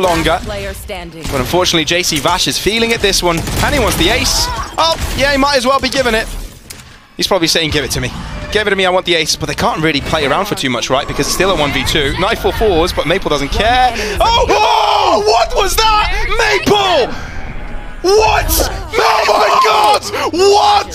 longer. But unfortunately, JC Vash is feeling it this one. And he wants the ace. Oh, yeah, he might as well be giving it. He's probably saying, give it to me. Give it to me, I want the ace. But they can't really play around for too much, right? Because it's still a 1v2. Knife for fours, but Maple doesn't care. Oh, oh, what was that? Maple! What? Oh my god! What?